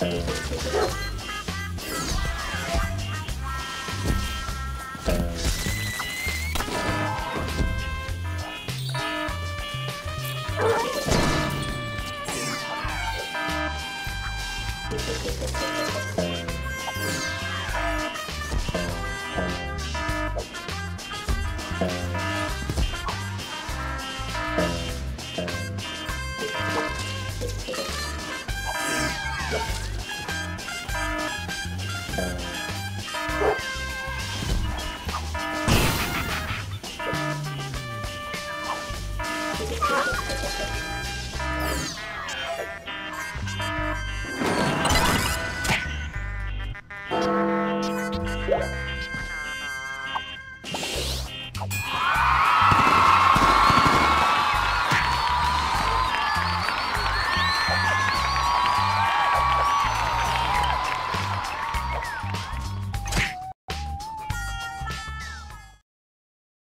Yeah. Yeah.